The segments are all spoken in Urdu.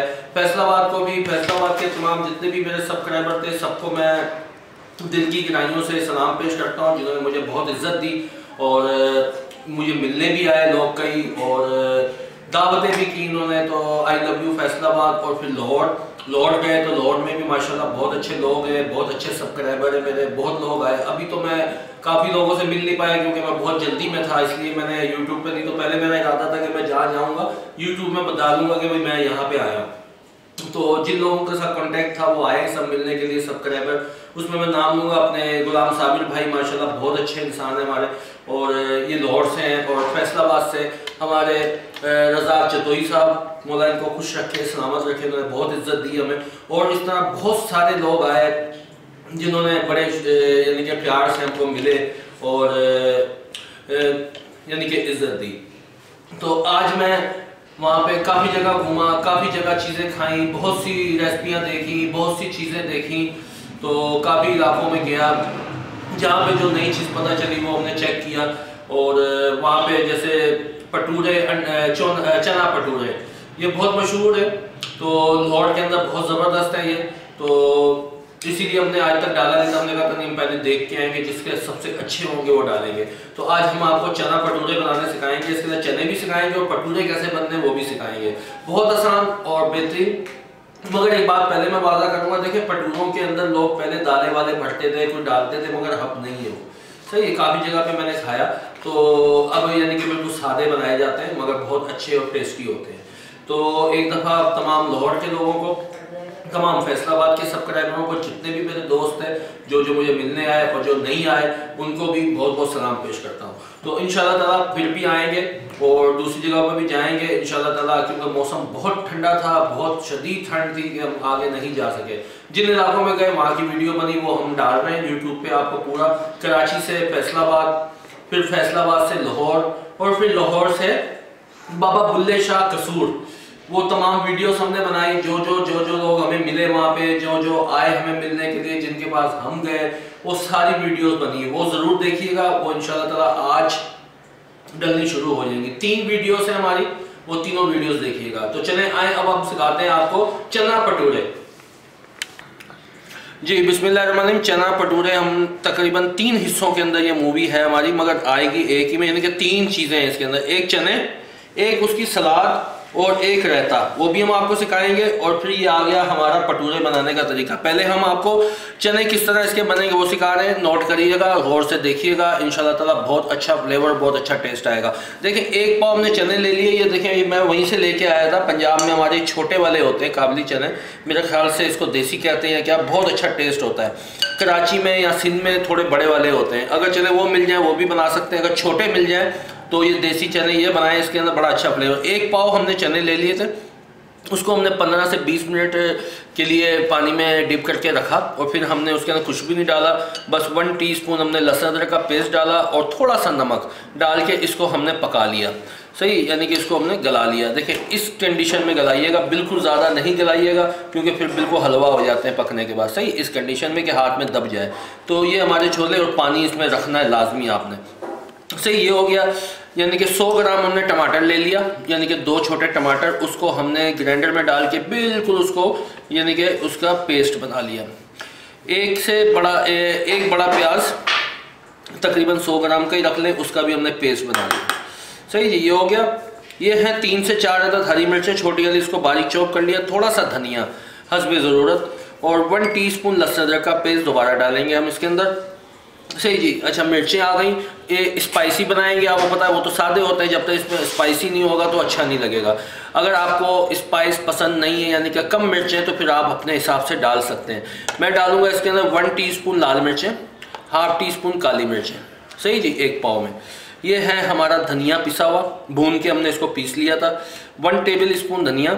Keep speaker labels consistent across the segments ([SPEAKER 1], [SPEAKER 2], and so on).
[SPEAKER 1] سبسکرائبر ملنے فیصل آباد کو بھی فیصل آباد کے تمام جتنے بھی میرے سبسکرائبر تھے، سب کو میں دل کی گرائیوں سے سلام پیش کرتا ہوں، جنہوں نے مجھے بہت عزت دی اور مجھے ملنے بھی آئے لوگ کئی اور دعوتیں بھی کی انہوں نے۔ تو آئی لو یو فیصل آباد اور پھر لاہور۔ لاہور گئے تو لاہور میں بھی ماشاءاللہ بہت اچھے لوگ ہیں، بہت اچھے سبسکرائبر ہیں میرے، بہت لوگ آئے۔ ابھی تو میں کافی لوگوں سے مل نہیں پایا کیونکہ میں بہت جلدی میں تھا، اس لیے میں نے یوٹیوب پہ نہیں، تو پہلے میرا ارادہ تھا کہ میں جہاں جاؤں گا، یوٹیوب میں بتا دوں گا کہ میں یہاں پہ آیا تو جن لوگوں کے ساتھ کانٹیکٹ تھا، وہ آئے سب ملنے کے لیے سبسکرائبر اس میں میں نام لوں گا اپنے غلام صابر بھائی، ماشاءاللہ بہت اچھے انسان ہیں ہمارے۔ اور یہ لاہور سے ہیں، اور فیصل آباد سے ہمارے رضا چتوئی صاحب، مولا ان کو خوش رکھے، سلامت رکھے، انہوں نے بہت عزت دی ہمیں۔ اور اس طرح بہت سارے لوگ آئے۔ جنہوں نے بڑے یعنی کہ پیار سے ہم کو ملے اور یعنی کہ عزت دی۔ تو آج میں وہاں پہ کافی جگہ گھوما، کافی جگہ چیزیں کھائیں، بہت سی ریسپیاں دیکھی بہت سی چیزیں دیکھیں۔ تو کافی علاقوں میں گیا، جہاں پہ جو نئی چیز پتہ چلی وہ ہم نے چیک کیا۔ اور وہاں پہ جیسے پٹورے چنا پٹورے، یہ بہت مشہور ہے۔ تو لاہور کے اندر بہت زبردست ہے یہ۔ تو اسی لیے ہم نے آج تک ڈالا نہیں تھا، ہم نے کہا تھا نہیں ہم پہلے دیکھ کے آئیں گے جس کے سب سے اچھے ہوں گے وہ ڈالیں گے۔ تو آج ہم آپ کو چنا پٹورے بنانے سکھائیں گے، اس کے اندر چنے بھی سکھائیں گے اور پٹورے کیسے بنتے ہیں وہ بھی سکھائیں گے۔ بہت آسان اور بہترین۔ مگر ایک بات پہلے میں واضح کروں گا، دیکھیں پٹوروں کے اندر لوگ پہلے دالے والے بھرتے تھے، کوئی ڈالتے تھے، مگر اب نہیں ہے وہ۔ صحیح ہے، کافی جگہ پہ میں نے کھایا تو اب یعنی کہ بالکل سادے بنائے جاتے ہیں، مگر بہت اچھے اور ٹیسٹی ہوتے ہیں۔ تو ایک دفعہ تمام لاہور کے لوگوں کو تمام فیصل آباد کے سبسکرائبروں کو جتنے بھی میرے دوست ہیں، جو جو مجھے ملنے آئے اور جو نہیں آئے، ان کو بھی بہت بہت سلام پیش کرتا ہوں۔ تو انشاءاللہ تعالیٰ پھر بھی آئیں گے اور دوسری جگہ پر بھی جائیں گے۔ انشاءاللہ تعالیٰ کیونکہ موسم بہت ٹھنڈا تھا، بہت شدید ٹھنڈ تھی کہ ہم آگے نہیں جا سکے۔ جن علاقوں میں گئے، وہاں کی ویڈیو بنی، وہ ہم ڈال رہے ہیں۔ یوٹیوب پہ آپ کو پورا کراچی سے فیصل آباد پھر فیصل آباد سے لاہور اور پھر لاہور سے بابا بلے شاہ قصور۔ وہ تمام ویڈیوز ہم نے بنائی، جو جو جو جو لوگ ہمیں ملے وہاں پہ، جو جو آئے ہمیں ملنے کے لیے، جن کے پاس ہم گئے، وہ ساری ویڈیوز بنی وہ ضرور دیکھیے گا، وہ انشاءاللہ تعالیٰ آج ڈلنی شروع ہو جائیں گی۔ تین ویڈیوز ہیں ہماری، وہ تینوں ویڈیوز دیکھیے گا۔ تو چلیں، آئیں، اب ہم سکھاتے ہیں آپ کو چنا پٹورے۔ جی بسم اللہ الرحمن الرحیم، چنا پٹورے ہم تقریباً تین حصوں کے اندر یہ مووی ہے ہماری، مگر آئے گی ایک ہی میں یعنی کہ تین چیزیں ہیں اس کے اندر۔ ایک چنے، ایک اس کی سلاد اور ایک رہتا۔ وہ بھی ہم آپ کو سکھائیں گے اور پھر یہ آ گیا ہمارا پٹورے بنانے کا طریقہ۔ پہلے ہم آپ کو چنے کس طرح اس کے بنیں گے وہ سکھا رہے ہیں۔ نوٹ کریے گا، غور سے دیکھیے گا۔ انشاءاللہ تعالیٰ بہت اچھا فلیور بہت اچھا ٹیسٹ آئے گا۔ دیکھیں، ایک پاؤ ہم نے چنے لے لیے۔ یہ دیکھیں میں وہیں سے لے کے آیا تھا۔ پنجاب میں ہمارے چھوٹے والے ہوتے ہیں، قابلی چنے۔ میرے خیال سے اس کو دیسی کہتے ہیں کیا؟ بہت اچھا ٹیسٹ ہوتا ہے۔ کراچی میں یا سندھ میں تھوڑے بڑے والے ہوتے ہیں۔ اگر چلے وہ مل جائیں، وہ بھی بنا سکتے ہیں۔ اگر چھوٹے مل جائیں تو یہ دیسی چنے یہ بنائے اس کے اندر بڑا اچھا فلیور ایک پاؤ ہم نے چنے لے لیے تھے. اس کو ہم نے پندرہ سے بیس منٹ کے لیے پانی میں ڈپ کر کے رکھا اور پھر ہم نے اس کے اندر کچھ بھی نہیں ڈالا. بس ون ٹی اسپون ہم نے لہسن ادرک کا پیسٹ ڈالا اور تھوڑا سا نمک ڈال کے اس کو ہم نے پکا لیا. صحیح؟ یعنی کہ اس کو ہم نے گلا لیا. دیکھیں، اس کنڈیشن میں گلائیے گا، بالکل زیادہ نہیں گلائیے گا کیونکہ پھر بالکل حلوہ ہو جاتے ہیں پکنے کے بعد. صحیح؟ اس کنڈیشن میں کہ ہاتھ میں دب جائے. تو یہ ہمارے چھولے اور پانی اس میں رکھنا ہے لازمی آپ نے. صحیح یہ ہو گیا یعنی کہ سو گرام ہم نے ٹماٹر لے لیا یعنی کہ دو چھوٹے ٹماٹر، اس کو ہم نے گرینڈر میں ڈال کے بالکل اس کو یعنی کہ اس کا پیسٹ بنا لیا۔ ایک سے بڑا، ایک بڑا پیاز تقریباً سو گرام کا ہی رکھ لیں، اس کا بھی ہم نے پیسٹ بنا لیا۔ صحیح جی یہ ہو گیا۔ یہ ہیں تین سے چار عدد ہری مرچیں، چھوٹی والی، اس کو باریک چوپ کر لیا، تھوڑا سا دھنیا، حسب ضرورت، اور ون ٹی اسپون لہسن ادرک کا پیسٹ دوبارہ ڈالیں گے ہم اس کے اندر۔ صحیح جی اچھا مرچیں آ گئیں۔ یہ اسپائسی بنائیں گے، آپ کو پتا ہے، وہ تو سادے ہوتے ہیں۔ جب تک اس میں اسپائسی نہیں ہوگا تو اچھا نہیں لگے گا۔ اگر آپ کو اسپائس پسند نہیں ہے یعنی کہ کم مرچیں، تو پھر آپ اپنے حساب سے ڈال سکتے ہیں۔ میں ڈالوں گا اس کے اندر ون ٹی اسپون لال مرچیں ہاف ٹی اسپون کالی مرچیں۔ صحیح جی ایک پاؤ میں۔ یہ ہے ہمارا دھنیا پسا ہوا۔ بھون کے ہم نے اس کو پیس لیا تھا۔ ون ٹیبل اسپون دھنیا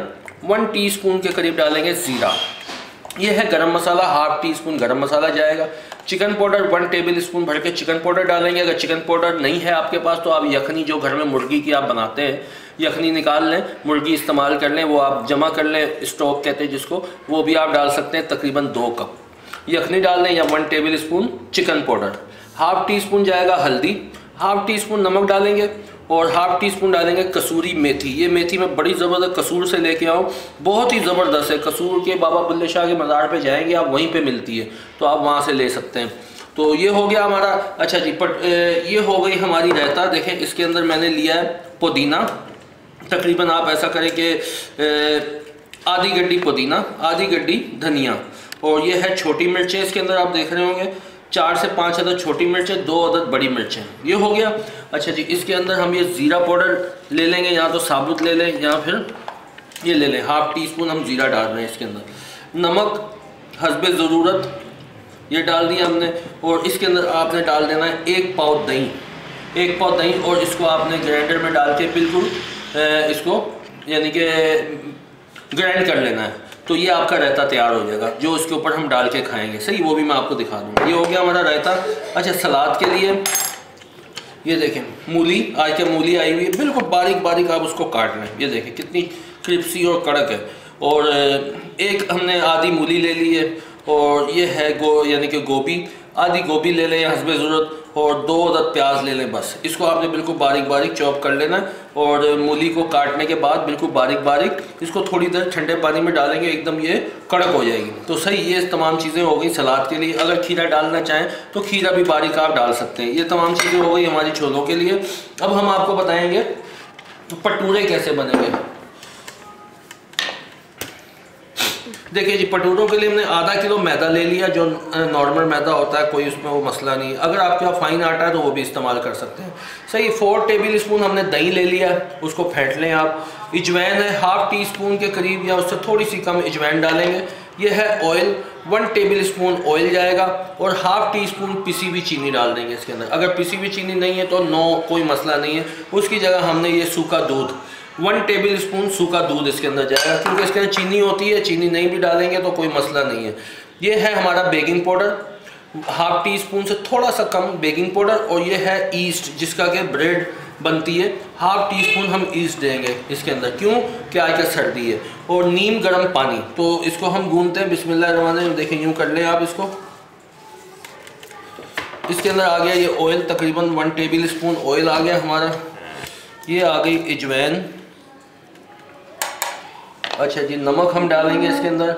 [SPEAKER 1] ون ٹی اسپون کے قریب ڈالیں گے زیرہ۔ یہ ہے گرم مسالہ ہاف ٹی اسپون گرم مسالہ جائے گا۔ Chicken powder one table spoon بھر کے چکن پاؤڈر ڈالیں گے۔ اگر چکن پاؤڈر نہیں ہے آپ کے پاس تو آپ یخنی جو گھر میں مرغی کی آپ بناتے ہیں، یخنی نکال لیں، مرغی استعمال کر لیں، وہ آپ جمع کر لیں اسٹوک کہتے ہیں جس کو، وہ بھی آپ ڈال سکتے ہیں تقریباً دو کپ۔ یخنی ڈال لیں یا one tablespoon chicken powder. Half teaspoon جائے گا ہلدی۔ ہاف ٹی اسپون نمک ڈالیں گے۔ اور ہاف ٹی اسپون ڈالیں گے کسوری میتھی۔ یہ میتھی میں بڑی زبردست کسور سے لے کے آؤں۔ بہت ہی زبردست ہے۔ کسور کے بابا بلے شاہ کے مزار پہ جائیں گے، آپ وہیں پہ ملتی ہے۔ تو آپ وہاں سے لے سکتے ہیں۔ تو یہ ہو گیا ہمارا۔ اچھا جی پٹ یہ ہو گئی ہماری رہتا۔ دیکھیں، اس کے اندر میں نے لیا ہے پودینہ۔ تقریباً آپ ایسا کریں کہ آدھی گڈی پودینہ، آدھی گڈی دھنیا۔ اور یہ ہے چھوٹی مرچیں۔ اس کے اندر آپ دیکھ رہے ہوں گے۔ چار سے پانچ عدد چھوٹی مرچیں، دو عدد بڑی مرچیں یہ ہو گیا۔ اچھا جی اس کے اندر ہم یہ زیرہ پاؤڈر لے لیں گے، یا تو ثابت لے لیں، یا پھر یہ لے لیں۔ ہاف ٹی اسپون ہم زیرہ ڈال رہے ہیں اس کے اندر۔ نمک، حسب ضرورت، یہ ڈال دیا ہم نے۔ اور اس کے اندر آپ نے ڈال دینا ہے ایک پاؤ دہی۔ ایک پاؤ دہی، اور اس کو آپ نے گرینڈر میں ڈال کے بالکل اس کو یعنی کہ گرینڈ کر لینا ہے۔ تو یہ آپ کا رائتا تیار ہو جائے گا، جو اس کے اوپر ہم ڈال کے کھائیں گے۔ صحیح، وہ بھی میں آپ کو دکھا دوں گا۔ یہ ہو گیا ہمارا رائتا اچھا سلاد کے لیے۔ یہ دیکھیں، مولی، آج کے مولی آئی ہوئی ہے، بالکل باریک باریک آپ اس کو کاٹ لیں۔ یہ دیکھیں، کتنی کرپسی اور کڑک ہے۔ اور ایک ہم نے آدھی مولی لے لی ہے، اور یہ ہے گو یعنی کہ گوبھی۔ آدھی گوبھی لے لیں حسب ضرورت اور دو عدد پیاز لے لیں بس۔ اس کو آپ نے بالکل باریک باریک چاپ کر لینا اور مولی کو کاٹنے کے بعد بالکل باریک باریک اس کو تھوڑی دیر ٹھنڈے پانی میں ڈالیں گے، ایک دم یہ کڑک ہو جائے گی۔ تو صحیح یہ تمام چیزیں ہو گئی سلاد کے لیے۔ اگر کھیرا ڈالنا چاہیں تو کھیرا بھی باریک آپ ڈال سکتے ہیں۔ یہ تمام چیزیں ہو گئی ہماری چھولوں کے لیے۔ اب ہم آپ کو بتائیں گے پٹورے کیسے بنیں گے دیکھیں جی پٹوروں کے لیے ہم نے آدھا کلو میدا لے لیا، جو نارمل میدا ہوتا ہے، کوئی اس میں وہ مسئلہ نہیں۔ ہے اگر آپ کے یہاں فائن آٹا ہے تو وہ بھی استعمال کر سکتے ہیں۔ صحیح فور ٹیبل اسپون ہم نے دہی لے لیا، اس کو پھینٹ لیں آپ۔ اجوین ہے ہاف ٹی اسپون کے قریب یا اس سے تھوڑی سی کم اجوین ڈالیں گے۔ یہ ہے oil one table spoon oil جائے گا اور ہاف ٹی اسپون پسی ہوئی چینی ڈال دیں گے اس کے اندر۔ اگر پسی ہوئی چینی نہیں ہے تو نو، کوئی مسئلہ نہیں ہے۔ اس کی جگہ ہم نے یہ سوکھا دودھ۔ ون ٹیبل اسپون سوکھا دودھ اس کے اندر جائے گا، کیونکہ اس کے اندر چینی ہوتی ہے، چینی نہیں بھی ڈالیں گے تو کوئی مسئلہ نہیں ہے۔ یہ ہے ہمارا baking powder half teaspoon سے تھوڑا سا کم بیکنگ پاؤڈر اور یہ ہے ایسٹ جس کا کہ بریڈ بنتی ہے۔ ہاف ٹی اسپون ہم ایسٹ دیں گے اس کے اندر۔ کیوں؟ کہ آج کا سردی ہے اور نیم گرم پانی۔ تو اس کو ہم گونتے ہیں، بسم اللہ الرحمن الرحیم، دیکھیں یوں کر لیں آپ اس کو۔ اس کے اندر آ گیا یہ آئل تقریباً ون ٹیبل اسپون آئل آ گیا ہمارا۔ یہ آ گئی اجوین۔ اچھا جی نمک ہم ڈالیں گے اس کے اندر۔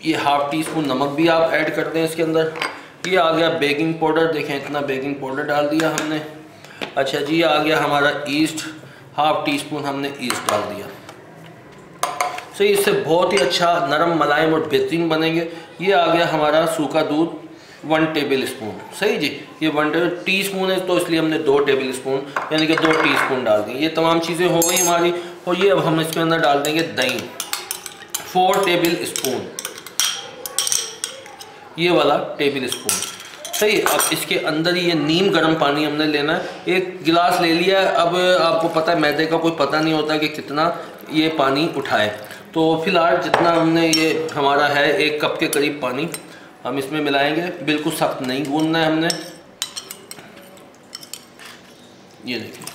[SPEAKER 1] یہ ہاف ٹی اسپون نمک بھی آپ ایڈ کر دیں اس کے اندر۔ یہ آ گیا بیکنگ پاؤڈر دیکھیں اتنا بیکنگ پاؤڈر ڈال دیا ہم نے۔ اچھا جی یہ آ گیا ہمارا ایسٹ ہاف ٹی اسپون ہم نے ایسٹ ڈال دیا۔ صحیح اس سے بہت ہی اچھا نرم ملائم اور بہترین بنیں گے۔ یہ آ گیا ہمارا سوکھا دودھ۔ ون ٹیبل اسپون صحیح جی؟ یہ ون ٹیبل ٹی اسپون ہے تو اس لیے ہم نے دو ٹیبل اسپون یعنی کہ دو ٹی اسپون ڈال دی۔ یہ تمام چیزیں ہو گئی ہماری، اور یہ اب ہم اس کے اندر ڈال دیں گے دہی۔ فور ٹیبل اسپون یہ والا ٹیبل اسپون صحیح، اب اس کے اندر یہ نیم گرم پانی ہم نے لینا ہے۔ ایک گلاس لے لیا ہے۔ اب آپ کو پتہ ہے، میدے کا کوئی پتہ نہیں ہوتا کہ کتنا یہ پانی اٹھائے۔ تو فی الحال جتنا ہم نے یہ، ہمارا ہے ایک کپ کے قریب پانی۔ ہم اس میں ملائیں گے۔ بالکل سخت نہیں گوننا ہے ہم نے۔ یہ دیکھیں۔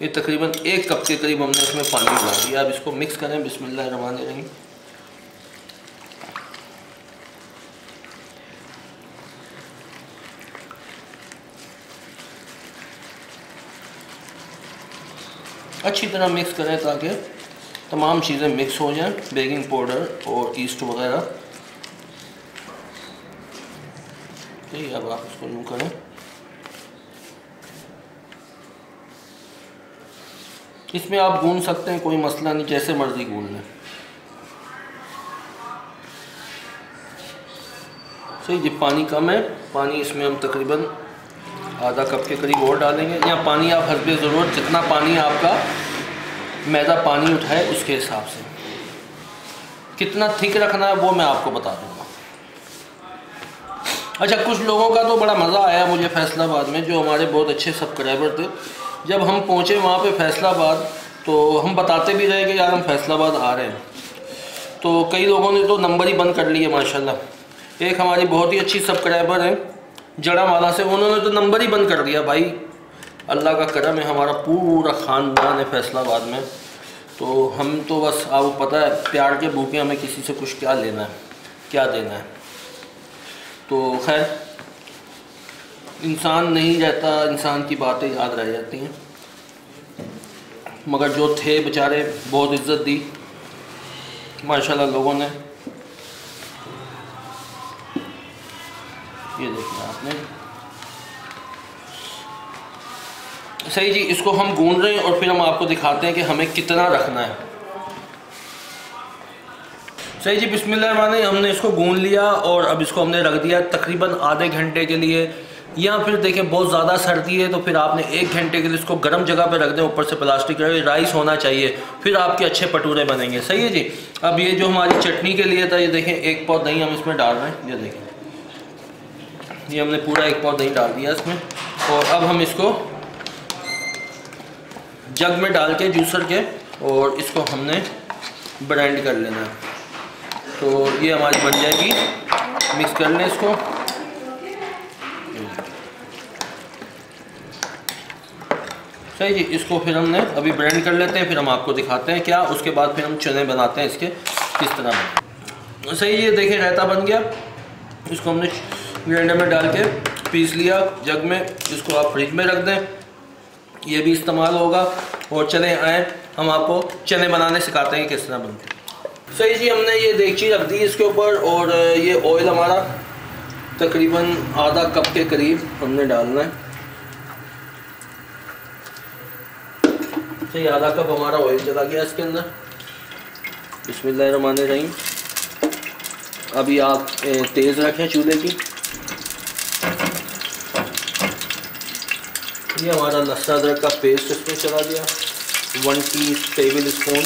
[SPEAKER 1] یہ تقریباً ایک کپ کے قریب ہم نے اس میں پانی ملا دیا۔ اب اس کو مکس کریں۔ بسم اللہ الرحمن الرحیم۔ اچھی طرح مکس کریں تاکہ تمام چیزیں مکس ہو جائیں۔ بیکنگ پاؤڈر اور ایسٹ وغیرہ۔ ٹھیک ہے اب آپ اس کو یوں کریں۔ اس میں آپ گون سکتے ہیں، کوئی مسئلہ نہیں، جیسے مرضی گون لیں۔ صحیح جی پانی کم ہے۔ پانی اس میں ہم تقریباً آدھا کپ کے قریب اور ڈالیں گے۔ یا پانی آپ حسب ضرورت، جتنا پانی آپ کا میدا پانی اٹھائے، اس کے حساب سے۔ کتنا تھک رکھنا ہے، وہ میں آپ کو بتا دوں۔ اچھا کچھ لوگوں کا تو بڑا مزہ آیا مجھے فیصلہ آباد میں، جو ہمارے بہت اچھے سبسکرائبر تھے۔ جب ہم پہنچے وہاں پہ فیصلہ آباد، تو ہم بتاتے بھی رہے کہ یار ہم فیصلہ آباد آ رہے ہیں۔ تو کئی لوگوں نے تو نمبر ہی بند کر لیے ماشاء اللہ ایک ہماری بہت ہی اچھی سبسکرائبر ہیں جڑا والا سے، انہوں نے تو نمبر ہی بند کر دیا۔ بھائی، اللہ کا کرم ہے، ہمارا پورا خاندان ہے فیصلہ آباد میں۔ تو ہم تو بس، آپ کو پتہ ہے، پیار کے بھوکے ہمیں کسی سے کچھ کیا لینا ہے، کیا دینا ہے۔ تو خیر، انسان نہیں رہتا انسان کی باتیں یاد رہ جاتی ہیں۔ مگر جو تھے بیچارے، بہت عزت دی۔ ماشاءاللہ لوگوں نے۔ یہ دیکھنا آپ نے۔ صحیح جی اس کو ہم گون رہے ہیں اور پھر ہم آپ کو دکھاتے ہیں کہ ہمیں کتنا رکھنا ہے۔ صحیح جی بسم اللہ الرحمن الرحیم، ہم نے اس کو گون لیا اور اب اس کو ہم نے رکھ دیا تقریباً آدھے گھنٹے کے لیے۔ یا پھر دیکھیں، بہت زیادہ سردی ہے تو پھر آپ نے ایک گھنٹے کے لیے اس کو گرم جگہ پہ رکھ دیں، اوپر سے پلاسٹک رہے یہ ہونا چاہیے۔ پھر آپ کے اچھے پٹورے بنیں گے۔ صحیح ہے جی؟ اب یہ جو ہماری چٹنی کے لیے تھا، یہ دیکھیں، ایک پاؤ دہی ہم اس میں ڈال رہے ہیں۔ یہ دیکھیں۔ یہ ہم نے پورا ایک پاؤ دہی ڈال دیا اس میں۔ اور اب ہم اس کو جگ میں ڈال کے، جوسر کے، اور اس کو ہم نے برینڈ کر لینا۔ ہے تو یہ ہماری بن جائے گی۔ مکس کر لیں اس کو۔ صحیح جی اس کو پھر ہم نے ابھی برینڈ کر لیتے ہیں، پھر ہم آپ کو دکھاتے ہیں کیا۔ اس کے بعد پھر ہم چنے بناتے ہیں اس کے کس طرح۔ بنے صحیح جی، یہ دیکھیں رہتا بن گیا۔ اس کو ہم نے گرینڈر میں ڈال کے پیس لیا۔ جگ میں اس کو آپ فریج میں رکھ دیں۔ یہ بھی استعمال ہوگا۔ اور چلے آئیں۔ ہم آپ کو چنے بنانے سکھاتے ہیں کس طرح بنتے ہیں۔ صحیح جی ہم نے یہ دیکچی رکھ دی اس کے اوپر اور یہ آئل ہمارا تقریباً آدھا کپ کے قریب ہم نے ڈالنا ہے۔ صحیح آدھا کپ ہمارا آئل چلا گیا اس کے اندر۔ بسم اللہ الرحمن الرحیم۔ ابھی آپ تیز رکھیں چولہے کی۔ یہ ہمارا لسا ادرک کا پیسٹ اس میں چلا گیا۔ ون ٹی ٹیبل اسپون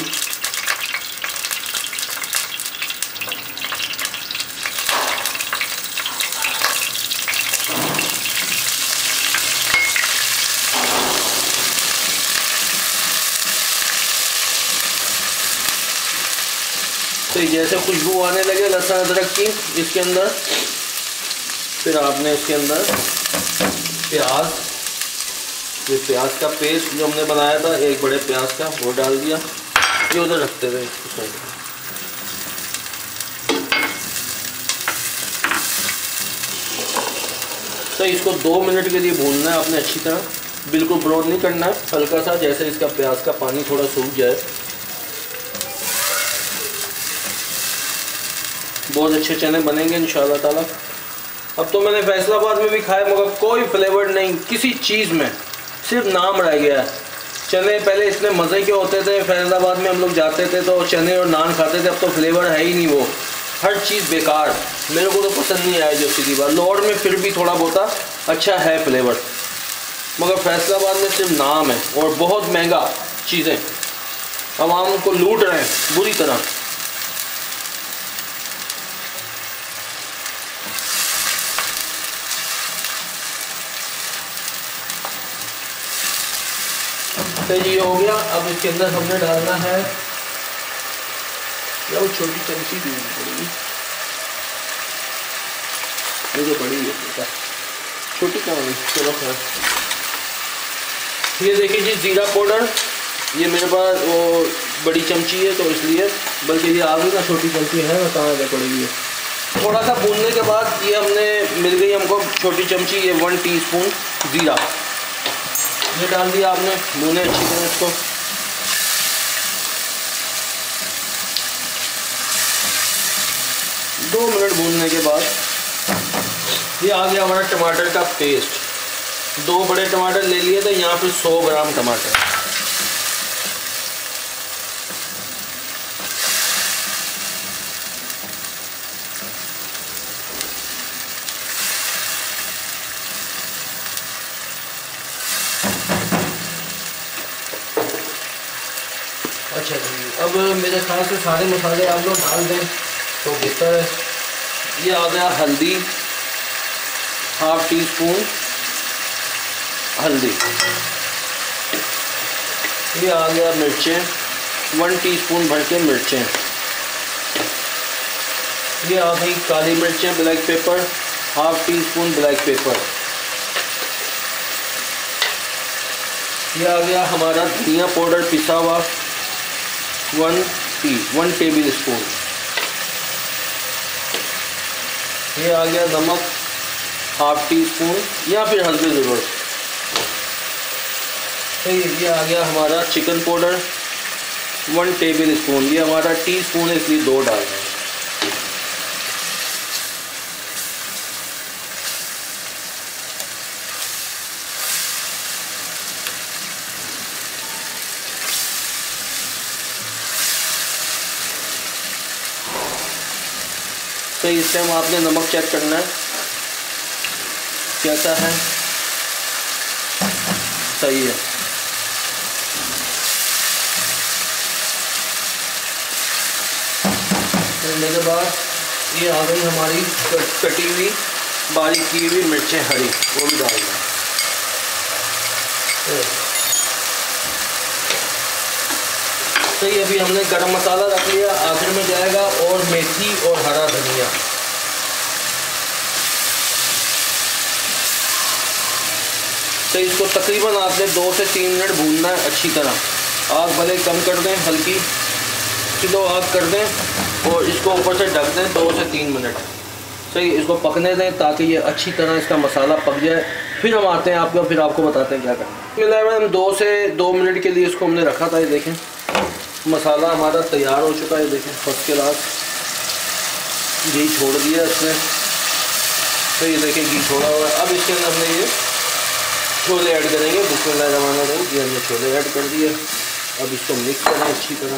[SPEAKER 1] تو جیسے خوشبو آنے لگے لہسن ادرک کی اس کے اندر۔ پھر آپ نے اس کے اندر پیاز، یہ پیاز کا پیسٹ جو ہم نے بنایا تھا، ایک بڑے پیاز کا، وہ ڈال دیا۔ یہ ادھر رکھتے رہے۔ تو اس کو دو منٹ کے لیے بھوننا ہے آپ نے اچھی طرح۔ بالکل براؤن نہیں کرنا ہے ہلکا سا، جیسے اس کا پیاز کا پانی تھوڑا سوکھ جائے۔ بہت اچھے چنے بنیں گے انشاءاللہ تعالی۔ اب تو میں نے فیصلہ آباد میں بھی کھائے مگر کوئی فلیور نہیں، کسی چیز میں، صرف نام رہ گیا۔ ہے چنے پہلے اتنے مزے کے ہوتے تھے فیض آباد میں ہم لوگ جاتے تھے تو چنے اور نان کھاتے تھے، اب تو فلیور ہے ہی نہیں وہ۔ ہر چیز بیکار۔ میرے کو تو پسند نہیں آیا جو سیدھی بات۔ لوڑ میں پھر بھی تھوڑا بہت اچھا ہے فلیور مگر فیصلہ آباد میں صرف نام ہے اور بہت مہنگا چیزیں۔ عوام کو لوٹ رہے ہیں، بری طرح۔ جی ہو گیا۔ اب اس کے اندر ہم نے ڈالنا ہے۔ یا وہ چھوٹی چمچی بھی پڑے گی۔ یہ جو بڑی ہے چھوٹی کہاں ہوگی؟ چلو خیر۔ یہ دیکھیے جی زیرہ پاؤڈر۔ یہ میرے پاس وہ بڑی چمچی ہے، تو اس لیے۔ بلکہ یہ آگے نا چھوٹی چمچی ہے کہاں پہ پڑے گی؟ تھوڑا سا بھوننے کے بعد یہ ہم نے مل گئی، ہم کو چھوٹی چمچی، یہ ون ٹی اسپون زیرہ۔ یہ ڈال دیا آپ نے بھونے اچھی طرح اس کو۔ دو منٹ بھوننے کے بعد یہ آ گیا ہمارا ٹماٹر کا پیسٹ۔ دو بڑے ٹماٹر لے لیے تھے، یہاں پہ سو گرام ٹماٹر۔ اچھا جی۔ اب میرے خیال سے سارے مسالے آپ لوگ ڈال دیں تو بہتر ہے۔ یہ آ گیا ہلدی ہاف ٹی اسپون ہلدی۔ یہ آ گیا مرچیں ون ٹی اسپون بھر کے مرچیں۔ یہ آ گئی کالی مرچیں black pepper half teaspoon black pepper یہ آ گیا ہمارا دھنیا پاؤڈر پسا ہوا۔ One tea one table spoon یہ آ گیا نمک ہاف ٹی اسپون یا پھر ہلدی ضرورت. یہ آ گیا ہمارا chicken powder one table spoon یہ ہمارا ٹی اسپون ہے، اس لیے دو ڈال دیں صحیح اس ٹائم آپ نے نمک چیک کرنا ہے۔ کیسا ہے؟ صحیح ہے۔ کرنے کے بعد یہ آ گئی ہماری کٹی ہوئی، باریک کی ہوئی مرچیں ہری، وہ بھی ڈال دیں۔ صحیح ابھی ہم نے گرم مسالہ رکھ لیا، آخر میں جائے گا اور میتھی اور ہرا دھنیا۔ صحیح اس کو تقریباً آپ نے دو سے تین منٹ بھوننا ہے اچھی طرح۔ آگ بھلے کم کر دیں، ہلکی کلو آگ کر دیں اور اس کو اوپر سے ڈھک دیں دو سے تین منٹ۔ صحیح، اس کو پکنے دیں تاکہ یہ اچھی طرح اس کا مسالہ پک جائے۔ پھر ہم آتے ہیں آپ کو پھر آپ کو بتاتے ہیں کیا کرنا ہے۔ ہم دو سے دو منٹ کے لیے اس کو ہم نے رکھا تھا، یہ دیکھیں۔ مسالہ ہمارا تیار ہو چکا ہے، دیکھیں، فرسٹ کلاس۔ گھی چھوڑ دیا اس نے۔ تو یہ دیکھیں، گھی چھوڑا ہوا ہے۔ اب اس کے اندر ہم نے یہ چھولے ایڈ کریں گے۔ بسم اللہ الرحمن الرحیم۔ یہ ہم نے چھولے ایڈ کر دیے۔ اب اس کو مکس کریں اچھی طرح۔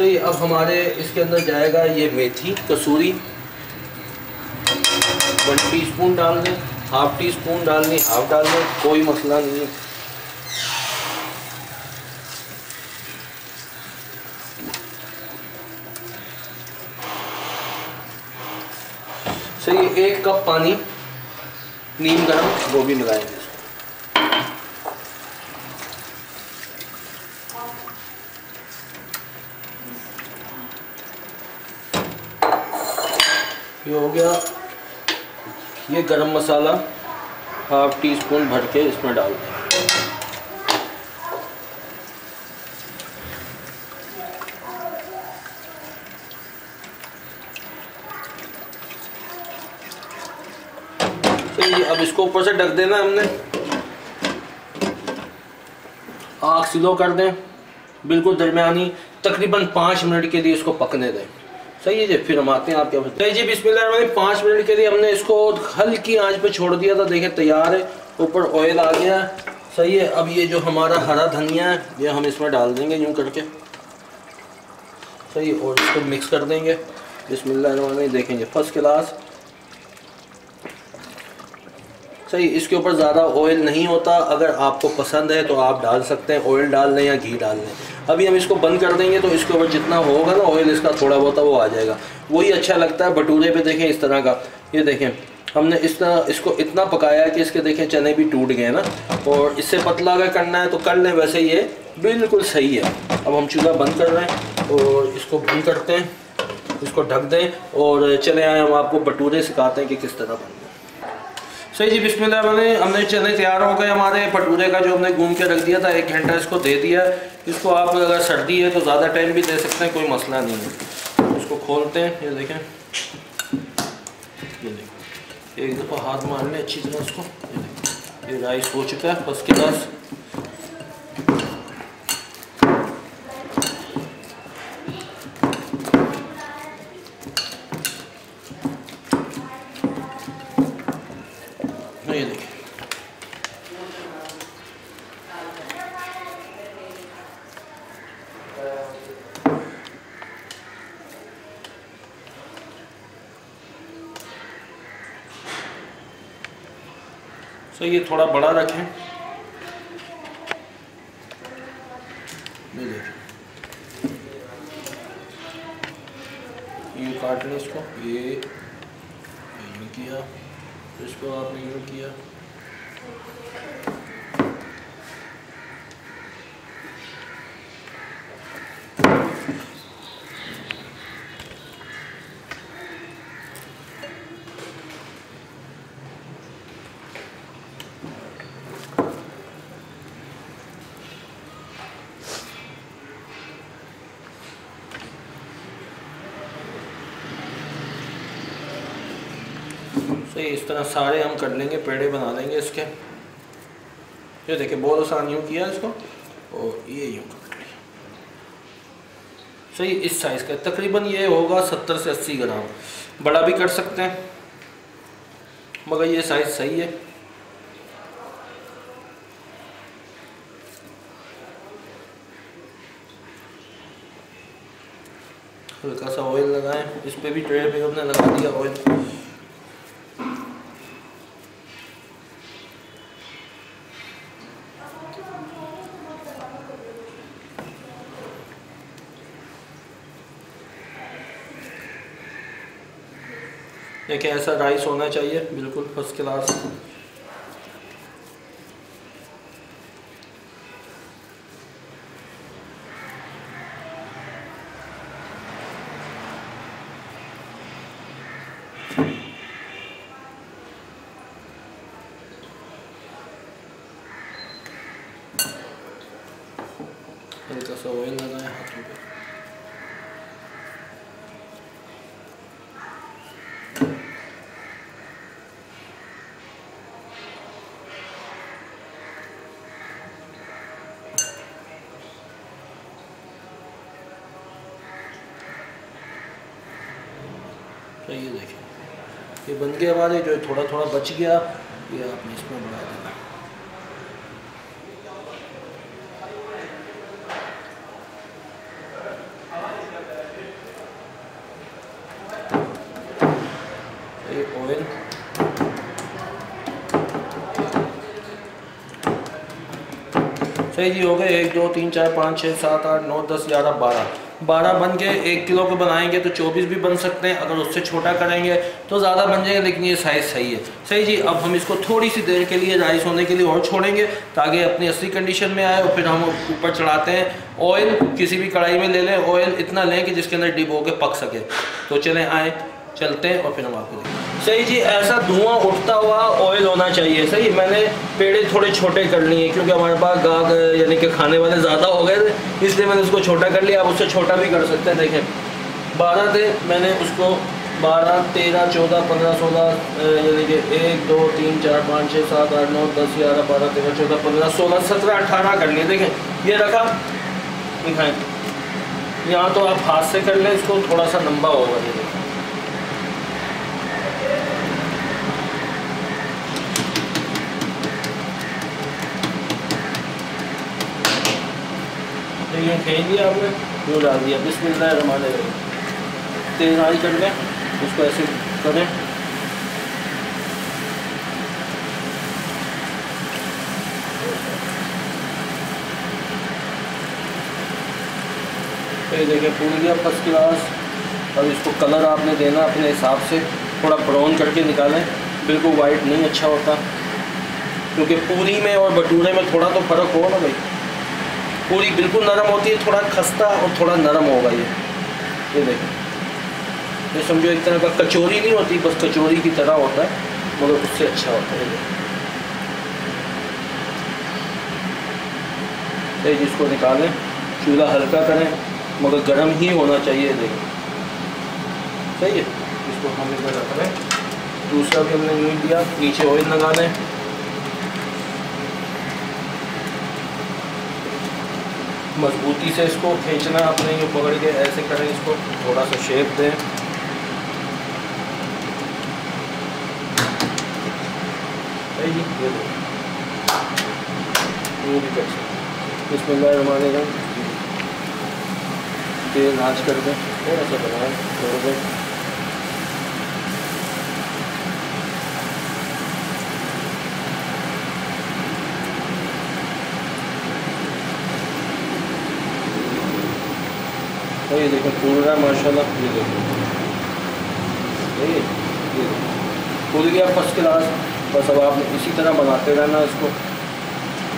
[SPEAKER 1] صحیح اب ہمارے اس کے اندر جائے گا یہ میتھی کسوری ون ٹی اسپون ڈال دیں ہاف ٹی اسپون ڈالنی ہاف ڈال دیں کوئی مسئلہ نہیں۔ صحیح، ایک کپ پانی، نیم گرم وہ بھی ملائیں۔ گے یہ ہو گیا۔ یہ گرم مسالہ ہاف ٹی اسپون بھر کے اس میں ڈال دیں۔ اب اس کو اوپر سے ڈک دینا ہم نے۔ آگ سلو کر دیں۔ بالکل درمیانی، تقریباً پانچ منٹ کے لیے اس کو پکنے دیں۔ صحیح ہے جی پھر ہم آتے ہیں آپ کے صحیح جی بسم اللہ الرحمن پانچ منٹ کے لیے ہم نے اس کو ہلکی آنچ پہ چھوڑ دیا تھا۔ دیکھیں، تیار ہے۔ اوپر آئل آ گیا۔ صحیح ہے، اب یہ جو ہمارا ہرا دھنیا ہے، یہ ہم اس میں ڈال دیں گے یوں کر کے۔ صحیح اور اس کو مکس کر دیں گے۔ بسم اللہ الرحمن الرحیم، دیکھیں گے فرسٹ کلاس صحیح، اس کے اوپر زیادہ آئل نہیں ہوتا۔ اگر آپ کو پسند ہے تو آپ ڈال سکتے ہیں۔ آئل ڈال لیں یا گھی ڈال لیں۔ ابھی ہم اس کو بند کر دیں گے تو اس کے اوپر جتنا ہوگا نا آئل اس کا تھوڑا بہت وہ آ جائے گا۔ وہی اچھا لگتا ہے بٹورے پہ دیکھیں اس طرح کا۔ یہ دیکھیں، ہم نے اس طرح اس کو اتنا پکایا کہ اس کے دیکھیں چنے بھی ٹوٹ گئے نا۔ اور اس سے پتلا اگر کرنا ہے تو کر لیں، ویسے یہ بالکل صحیح ہے۔ اب ہم چولہا بند کر رہے ہیں اور اس کو بند کرتے ہیں، اس کو ڈھک دیں اور چلے آئیں ہم آپ کو بٹورے سکھاتے ہیں کہ کس طرح بن صحیح جی بسم اللہ نے ہم نے چنے تیار ہو گئے، ہمارے پٹورے کا جو ہم نے گھوم کے رکھ دیا تھا، ایک گھنٹہ اس کو دے دیا۔ اس کو آپ اگر سردی ہے تو زیادہ ٹائم بھی دے سکتے ہیں، کوئی مسئلہ نہیں ہے۔ اس کو کھولتے ہیں، یہ دیکھیں۔ یہ دیکھیں۔ ایک دفعہ ہاتھ مار لیں اچھی طرح اس کو۔ یہ رائس ہو چکا ہے، بس کے پاس۔ سو یہ تھوڑا بڑا رکھیں۔ یوں کاٹ لیں اس کو۔ یہ یوں کیا۔ اس کو آپ نے یوں کیا۔ صحیح اس طرح سارے ہم کر لیں گے، پیڑے بنا لیں گے اس کے۔ یہ دیکھیں، بہت آسان یوں کیا اس کو، اور یہ یوں کر لیا۔ صحیح، اس سائز کا۔ تقریباً یہ ہوگا ستر سے اسی گرام۔ بڑا بھی کر سکتے ہیں، مگر یہ سائز صحیح ہے۔ ہلکا سا آئل لگائیں۔ اس پہ بھی ٹرے پہ ہم نے لگا دیا آئل ایک ایسا رائس ہونا چاہیے بالکل فرسٹ کلاس ہلکا سا آئل لگائیں ہاتھوں پہ صحیح ہے دیکھیں۔ یہ بن گیا ہمارے جو تھوڑا تھوڑا بچ گیا، یہ آپ نے اس میں بڑھا دینا صحیح جی ہو گئے ایک، دو، تین، چار، پانچ، چھ، سات، آٹھ، نو، دس، گیارہ، بارہ۔ بارہ بن کے ایک کلو کے بنائیں گے تو چوبیس بھی بن سکتے ہیں، اگر اس سے چھوٹا کریں گے تو زیادہ بن جائیں گے لیکن یہ سائز صحیح ہے۔ صحیح جی اب ہم اس کو تھوڑی سی دیر کے لیے رائس ہونے کے لیے اور چھوڑیں گے تاکہ اپنی اصلی کنڈیشن میں آئے اور پھر ہم اوپر چڑھاتے ہیں۔ آئل کسی بھی کڑھائی میں لے لیں آئل اتنا لیں کہ جس کے اندر ڈب ہو کے پک سکے۔ تو چلیں آئیں۔ چلتے ہیں اور پھر ہم آپ کو دیں صحیح جی ایسا دھواں اٹھتا ہوا آئل ہونا چاہیے۔ صحیح، میں نے پیڑے تھوڑے چھوٹے کر لیے کیونکہ ہمارے پاس گاگ یعنی کہ کھانے والے زیادہ ہو گئے تھے، اس لیے میں نے اس کو چھوٹا کر لیا۔ آپ اس سے چھوٹا بھی کر سکتے ہیں، دیکھیں۔ بارہ تھے، میں نے اس کو بارہ، تیرہ، چودہ، پندرہ، سولہ یعنی کہ ایک، دو، تین، چار، پانچ، چھ، سات، آٹھ، نو، دس، گیارہ، بارہ، تیرہ، چودہ، پندرہ، سولہ، سترہ، اٹھارہ کر لیے۔ دیکھیں، یہ رکھا دکھائیں۔ یہاں تو آپ ہاتھ سے کر لیں، اس کو تھوڑا سا لمبا ہوگا۔ یہ دیکھیں یہ کھینچ دیا آپ نے یوں ڈال دیا، بسم اللہ الرحمن الرحیم۔ تیز آئی کر لیں، اس کو ایسے کریں۔ یہ دیکھیں، پھول گیا فرسٹ کلاس اب اس کو کلر آپ نے دینا اپنے حساب سے، تھوڑا براؤن کر کے نکالیں۔ بالکل وائٹ نہیں اچھا ہوتا۔ کیونکہ پوری میں اور بٹورے میں تھوڑا تو فرق ہو نا بھائی۔ پوری بالکل نرم ہوتی ہے، تھوڑا خستہ اور تھوڑا نرم ہوگا یہ۔ یہ دیکھیں۔ یہ سمجھو ایک طرح کا کچوری نہیں ہوتی، بس کچوری کی طرح ہوتا ہے، مگر اس سے اچھا ہوتا ہے۔ یہ جس کو نکالیں، چولہا ہلکا کریں، مگر گرم ہی ہونا چاہیے۔ دیکھیں۔ صحیح ہے۔ اس کو ہم ادھر رکھ لیں دوسرا بھی ہم نے یوں دیا نیچے آئل لگا لیں مضبوطی سے اس کو کھینچنا، اپنے یوں پکڑ کے ایسے کریں، اس کو تھوڑا سا شیپ دیں۔ اس میں میں رمانے کا تیل آنچ کر دیں۔ تھوڑا سا بنائیں چھوڑ دیں یہ دیکھیں پھول رہا ہے ماشاء اللہ یہ دیکھیں صحیح ہے یہ دیکھیں پھول گیا فرسٹ کلاس بس اب آپ اسی طرح بناتے رہنا اس کو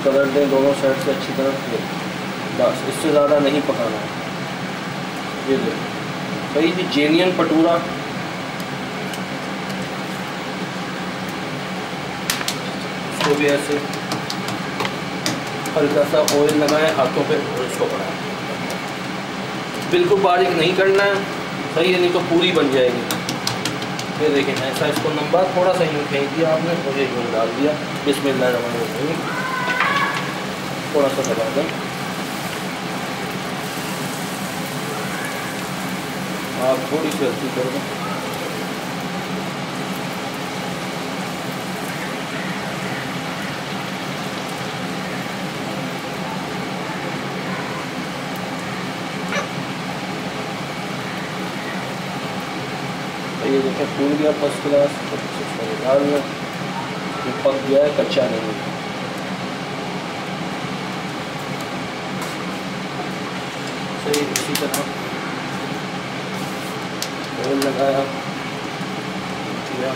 [SPEAKER 1] کلر دیں دونوں سائڈ سے اچھی طرح بس اس سے زیادہ نہیں پکانا ہے یہ دیکھیں صحیح جی جینین پٹورا اس کو بھی ایسے ہلکا سا آئل لگائیں ہاتھوں پہ اور اس کو بڑھائیں بالکل باریک نہیں کرنا ہے، صحیح ہے، نہیں تو پوری بن جائے گی۔ یہ دیکھیں، ایسا اس کو نمبر تھوڑا سا یوں پھینک دیا آپ نے اور یہ یوں ڈال دیا۔ بسم اللہ الرحمن الرحیم۔ تھوڑا سا دبا دیں۔ آپ تھوڑی سی غلطی کر دیں۔ یہ دیکھیں پھول گیا فسٹ کلاس ڈال لیں یہ پک گیا ہے کچا نہیں صحیح اسی طرح لگایا کیا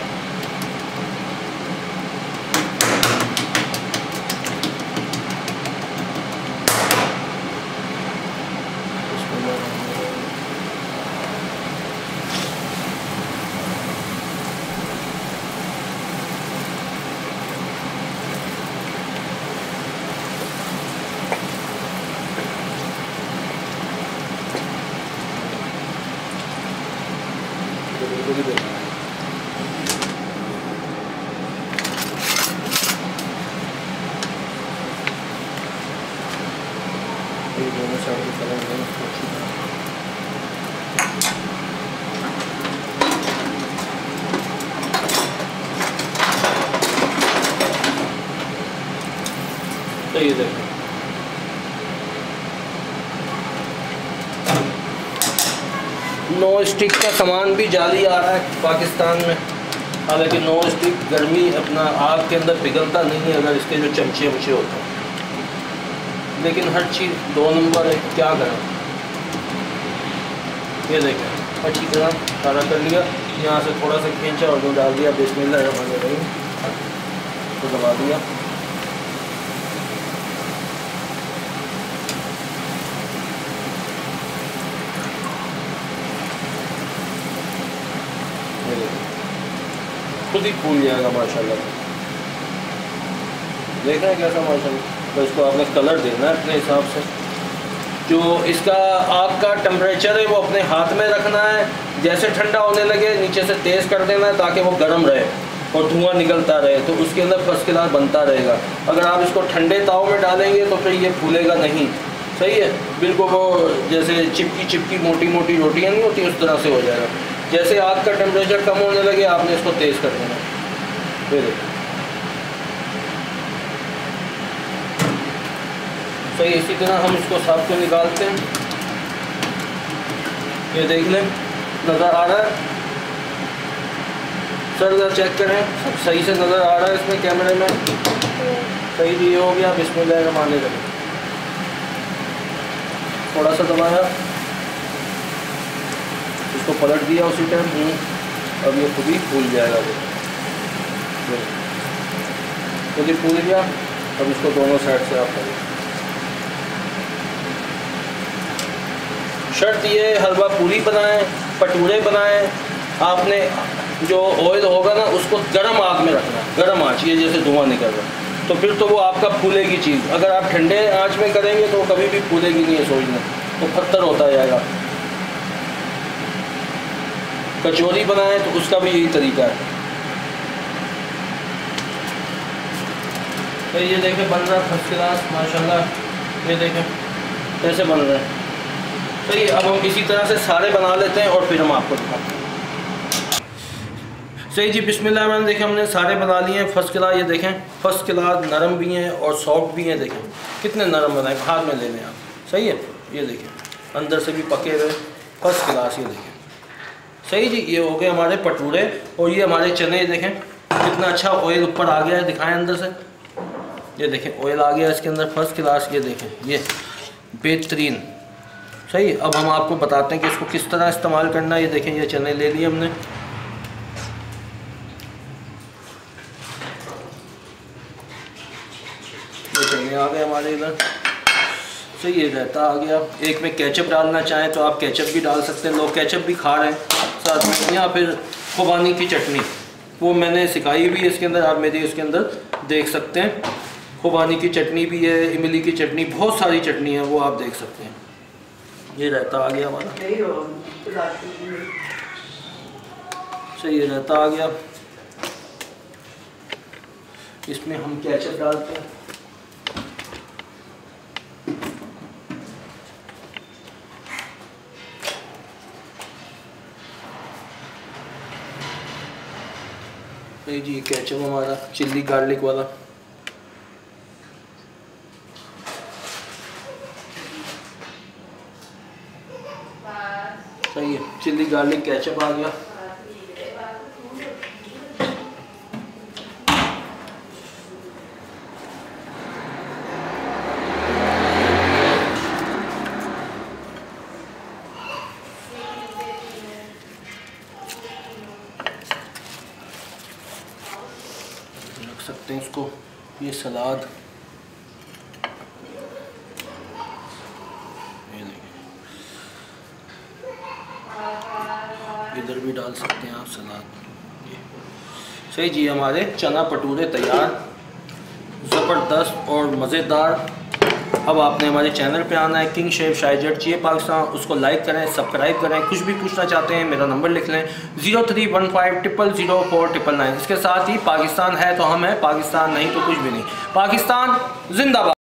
[SPEAKER 1] اس کو میں بالکل ہی دیکھنا ہے یہ دونوں سائڈ کے کلر میں اچھی طرح تو یہ دیکھیں۔ نو اسٹک کا سامان بھی جعلی آ رہا ہے پاکستان میں۔ حالانکہ نو اسٹک گرمی اپنا آگ کے اندر پگھلتا نہیں ہے اگر اس کے جو چمچے ومچے ہوتے ہیں۔ لیکن ہر چیز دو نمبر ہے، کیا کریں؟ یہ دیکھیں۔ اچھی طرح سارا کر لیا، یہاں سے تھوڑا سا کھینچا اور جو ڈال دیا۔ بسم اللہ الرحمن الرحیم۔ تو دبا دیا۔ خود ہی پھول جائے گا ماشاء اللہ دیکھ رہے ہیں کیسا ماشاء اللہ تو اس کو آپ نے کلر دینا ہے اپنے حساب سے۔ جو اس کا آگ کا ٹمپریچر ہے، وہ اپنے ہاتھ میں رکھنا ہے۔ جیسے ٹھنڈا ہونے لگے، نیچے سے تیز کر دینا ہے تاکہ وہ گرم رہے اور دھواں نکلتا رہے۔ تو اس کے اندر فرسٹ کلاس بنتا رہے گا۔ اگر آپ اس کو ٹھنڈے تاؤ میں ڈالیں گے تو پھر یہ پھولے گا نہیں۔ صحیح ہے؟ بالکل وہ جیسے چپکی چپکی موٹی موٹی روٹیاں نہیں ہوتی، اس طرح سے ہو جائے گا۔ جیسے آگ کا ٹمپریچر کم ہونے لگے، آپ نے اس کو تیز کر دینا پھر صحیح اسی طرح ہم اس کو صاف کو نکالتے ہیں۔ یہ دیکھ لیں، نظر آ رہا ہے۔ سر ذرا چیک کریں، سب صحیح سے نظر آ رہا ہے اس میں کیمرے میں؟ صحیح جی یہ ہو گیا بسم اللہ الرحمن الرحیم تھوڑا سا دبایا اس کو پلٹ دیا اسی ٹائم۔ اب یہ خود ہی پھول جائے گا۔ وہ خود ہی پھول گیا۔ اب اس کو دونوں سائڈ سے آپ کریں۔ شرط یہ ہے حلوہ پوری بنائیں پٹورے بنائیں آپ نے جو آئل ہوگا نا اس کو گرم آگ میں رکھنا گرم آنچ یہ جیسے دھواں نکل رہا تو پھر تو وہ آپ کا پھولے گی چیز۔ اگر آپ ٹھنڈے آنچ میں کریں گے تو وہ کبھی بھی پھولے گی نہیں ہے سوچنا تو پتھر ہوتا جائے گا کچوری بنائیں تو اس کا بھی یہی طریقہ ہے۔ یہ دیکھیں بن رہا ہے فرسٹ کلاس ماشاء اللہ یہ دیکھیں۔ کیسے بن رہے ہیں چلیے اب ہم اسی طرح سے سارے بنا لیتے ہیں اور پھر ہم آپ کو دکھاتے ہیں۔ صحیح جی بسم اللہ الرحمن، دیکھیں ہم نے سارے بنا لیے ہیں۔ فرسٹ کلاس یہ دیکھیں۔ فرسٹ کلاس نرم بھی ہیں اور سافٹ بھی ہیں، دیکھیں۔ کتنے نرم بنائے ہاتھ میں لے لیں آپ۔ صحیح ہے؟ یہ دیکھیں۔ اندر سے بھی پکے ہوئے۔ فرسٹ کلاس یہ دیکھیں۔ صحیح جی یہ ہو گئے ہمارے پٹورے اور یہ ہمارے چنے، دیکھیں۔ کتنا اچھا آئل اوپر آ گیا ہے، دکھائیں اندر سے۔ یہ دیکھیں آئل آ گیا اس کے اندر۔ فرسٹ کلاس یہ دیکھیں۔ یہ بہترین۔ صحیح، اب ہم آپ کو بتاتے ہیں کہ اس کو کس طرح استعمال کرنا ہے۔ یہ دیکھیں، یہ چنے لے لیے ہم نے۔ یہ چنے آ گئے ہمارے ادھر۔ صحیح، یہ رہتا آ گیا۔ ایک میں کیچپ ڈالنا چاہیں تو آپ کیچپ بھی ڈال سکتے ہیں۔ لوگ کیچپ بھی کھا رہے ہیں۔ ساتھ میں یا پھر خوبانی کی چٹنی۔ وہ میں نے سکھائی بھی ہے اس کے اندر، آپ میری اس کے اندر دیکھ سکتے ہیں۔ خوبانی کی چٹنی بھی ہے، املی کی چٹنی، بہت ساری چٹنی ہے وہ آپ دیکھ سکتے ہیں۔ یہ رہتا آ گیا ہمارا صحیح رہتا آ گیا اس میں ہم کیچپ ڈالتے ہیں۔ جی کیچپ ہمارا چلی گارلک والا۔ صحیح ہے چلی گارلک کیچپ آ گیا رکھ سکتے ہیں اس کو یہ سلاد ادھر بھی ڈال سکتے ہیں آپ سلاد صحیح جی ہمارے چنا پٹورے تیار، زبردست اور مزیدار۔ اب آپ نے ہمارے چینل پہ آنا ہے کنگ شیف شاہ جٹ چیئے پاکستان اس کو لائک کریں سبسکرائب کریں۔ کچھ بھی پوچھنا چاہتے ہیں، میرا نمبر لکھ لیں۔ Zero three one five triple zero four triple nine. اس کے ساتھ ہی پاکستان ہے تو ہم ہیں، پاکستان نہیں تو کچھ بھی نہیں۔ پاکستان زندہ باد۔